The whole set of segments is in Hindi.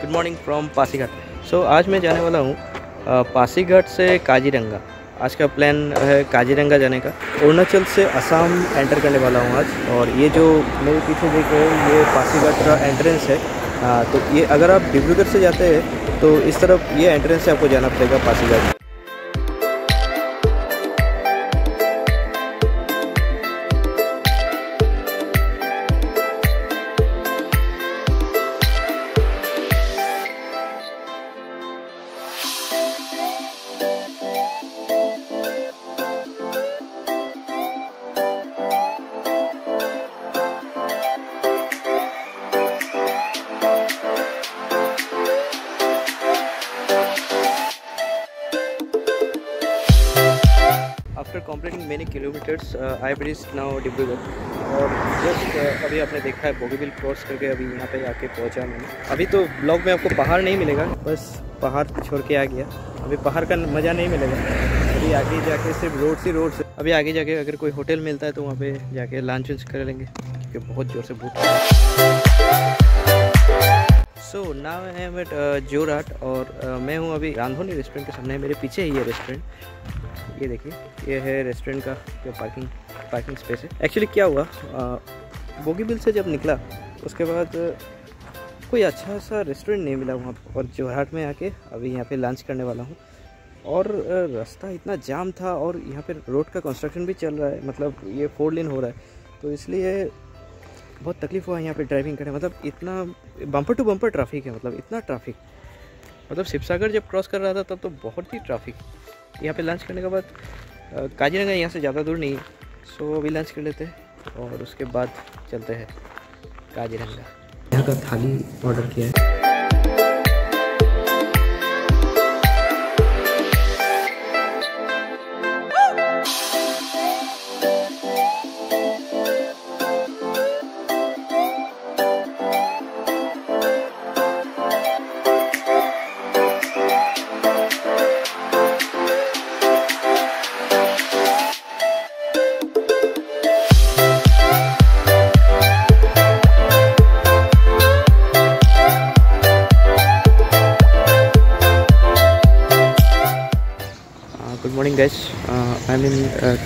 Good morning from Pasighat so आज मैं जाने वाला हूँ पासीघाट से काजीरंगा आज का प्लान है काजीरंगा जाने का. अरुणाचल से असम एंटर करने वाला हूँ आज. और ये जो मेरे पीछे देख रहे हैं ये पासीघाट का एंट्रेंस है. आ, तो ये अगर आप डिब्रूगढ़ से जाते हैं तो इस तरफ़ ये एंट्रेंस से आपको जाना पड़ेगा Pasighat after completing many kilometres आई ब्रिज now डिब्रूगढ़ और जस्ट uh, अभी आपने देखा है बोगीबिल क्रॉस करके अभी यहाँ पे आके पहुँचा मैंने। अभी तो ब्लॉग में आपको पहाड़ नहीं मिलेगा बस पहाड़ छोड़ के आ गया। अभी पहाड़ का मज़ा नहीं मिलेगा। अभी आगे जाके सिर्फ़ रोड से रोड से अभी आगे जाके अगर कोई होटल मिलता है तो वहाँ पे जाके लंच वंच कर लेंगे क्योंकि बहुत ज़ोर से भूख so now I am at Jorhat और uh, मैं हूँ अभी रांधोनी रेस्टोरेंट के सामने मेरे पीछे ही है रेस्टोरेंट ये देखिए, ये है रेस्टोरेंट का जो पार्किंग पार्किंग स्पेस है। एक्चुअली क्या हुआ बोगीबिल से जब निकला, उसके बाद कोई अच्छा सा रेस्टोरेंट नहीं मिला वहाँ और जोरहाट में आके अभी यहाँ पे लंच करने वाला हूँ। और रास्ता इतना जाम था और यहाँ पे रोड का कंस्ट्रक्शन भी चल रहा है मतलब ये फोर लेन हो रहा है। तो इसलिए बहुत तकलीफ़ हुआ यहाँ पे ड्राइविंग करने मतलब इतना बम्पर टू बम्पर ट्रैफ़िक है मतलब इतना ट्रैफ़िक मतलब शिवसागर जब क्रॉस कर रहा था, तब तो बहुत ही ट्रैफ़िक यहाँ पे लंच करने के बाद काजीनगर यहाँ से ज़्यादा दूर नहीं। सो अभी लंच कर लेते हैं और उसके बाद चलते हैं काजीरंगा यहाँ का थाली ऑर्डर किया है।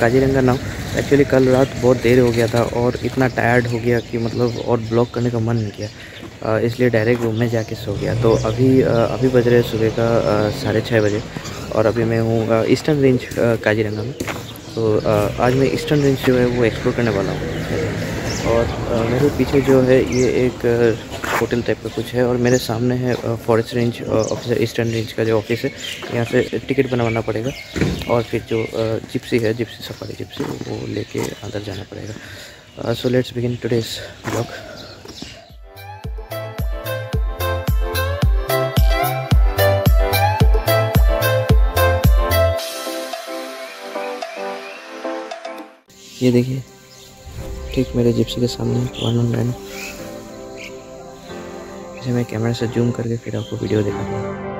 काजीरंगा नाउ एक्चुअली कल रात बहुत देर हो गया था और इतना टायर्ड हो गया कि मतलब और ब्लॉक करने का मन नहीं किया। इसलिए डायरेक्ट रूम में जाके सो गया। तो अभी अभी बज रहे सुबह का साढ़े छः बजे और अभी मैं हूँ ईस्टर्न रेंज काजीरंगा में। तो आज मैं ईस्टर्न रेंज जो है वो एक्सप्लोर करने वाला हूँ। और मेरे पीछे जो है ये एक होटल टाइप का कुछ है और मेरे सामने है forest range officer eastern range का जो ऑफ़िस है, यहाँ से टिकट बनवाना पड़ेगा और फिर जो जिप्सी है जिप्सी सफारी जिप्सी वो लेके अंदर जाना पड़ेगा। So let's begin today's vlog ये देखिए, ठीक मेरे जिप्सी के सामने वन वन मैं कैमरा से जूम करके फिर आपको वीडियो दिखाऊँगा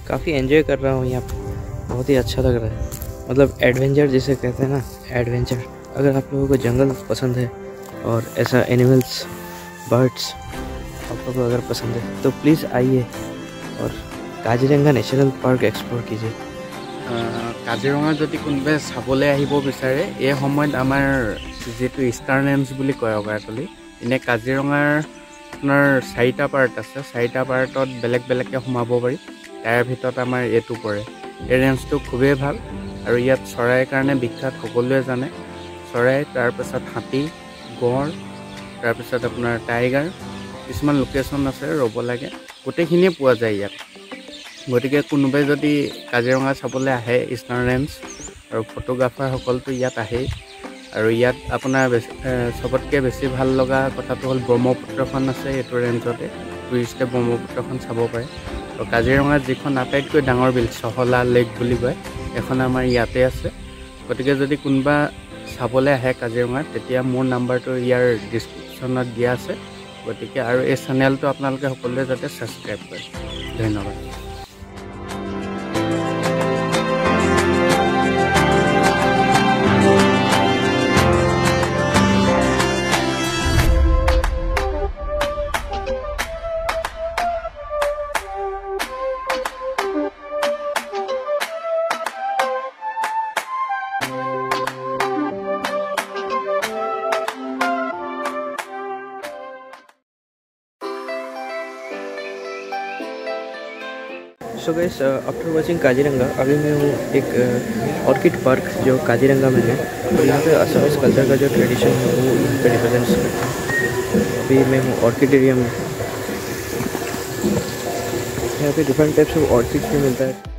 काफ़ी एंजॉय कर रहा हूँ यहाँ पे बहुत ही अच्छा लग रहा है मतलब एडवेंचर जिसे कहते हैं ना एडवेंचर अगर आप लोगों को जंगल पसंद है और ऐसा एनिमल्स बर्ड्स आप लोगों को अगर पसंद है तो प्लीज़ आइए और কাজিৰঙা নেশ্যনেল পাৰ্ক এক্সপ্ল'ৰ कीजिए কাজিৰঙা যদি কোনোবাই চাবলৈ আহিব বিচাৰে এই সময়ত আমাৰ যিটো ইষ্টাৰ্নেঞ্চ বুলি কয় অগৰাতলি এনে কাজিৰঙাৰ আপোনাৰ চাৰিটা পাৰ্ট আছে চাৰিটা পাৰ্টত বেলেগ বেলেগকৈ সোমাব পাৰি তাৰে ভিতৰত আমাৰ এইটো পৰে। এই ৰেঞ্জটো খুবেই ভাল আৰু ইয়াত চৰাইৰ কাৰণে বিখ্যাত সকলোৱে জানে। চৰাই তাৰপিছত হাতী গঁড় তাৰপিছত আপোনাৰ টাইগাৰ কিছুমান লোকেশ্যন আছে ৰ'ব লাগে। গোটেইখিনিয়ে পোৱা যায় ইয়াত। গতিকে কোনোবাই যদি কাজিৰঙা চাবলৈ আহে ইষ্টাৰ্ণ ৰেঞ্জ আৰু ফটোগ্ৰাফাৰসকলতো ইয়াত আহেই। আৰু ইয়াত আপোনাৰ বেছি চবতকৈ বেছি ভাল লগা কথাটো হ'ল ব্ৰহ্মপুত্ৰখন আছে এইটো ৰেঞ্জতে টুৰিষ্টে ব্ৰহ্মপুত্ৰখন চাব পাৰে। আৰু কাজিৰঙাত যিখন আটাইতকৈ ডাঙৰ বিল চহলা লেক বুলি কয় এখন আমাৰ ইয়াতে আছে। গতিকে যদি কোনোবা চাবলৈ আহে কাজিৰঙাত তেতিয়া মোৰ নাম্বাৰটো ইয়াৰ ডিছক্ৰিপশ্যনত দিয়া আছে। গতিকে আৰু এই চেনেলটো আপোনালোকে সকলোৱে যাতে ছাবস্ক্ৰাইব কৰে। ধন্যবাদ। So guess after watching Kaziranga अभी मैं हूँ एक ऑर्किड पार्क जो काजीरंगा में है। और यहाँ पे असमीज कल्चर का जो ट्रेडिशन है, वो पे रिप्रेजेंट करता है। अभी मैं हूँ ऑर्किड एरिया में। यहाँ पे डिफरेंट टाइप्स ऑफ़ ऑर्किड भी मिलता है।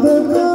the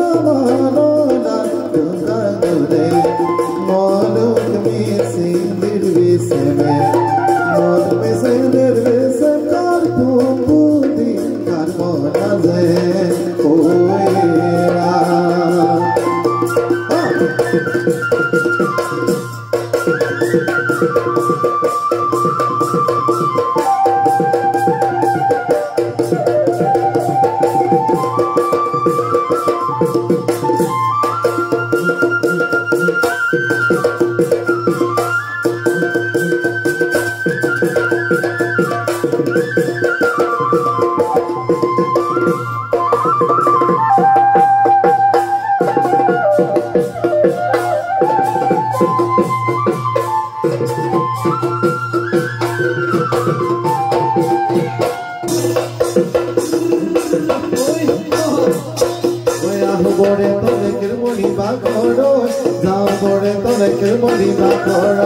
মরিবা কর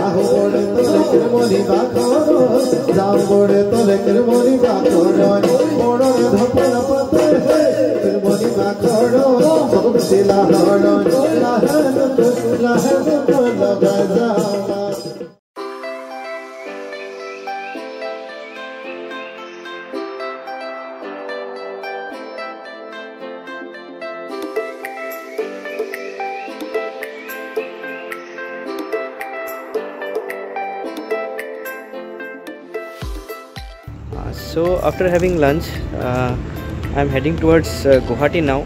আহ বড়ে তোলেকের মরিবা কর যাও বড়ে তোলেকের মরিবা কর বড়রে ধপন পাতের হের মরিবা কর সব শিলা হরণ লাহে লাহে so after having lunch uh, i'm heading towards uh, guwahati now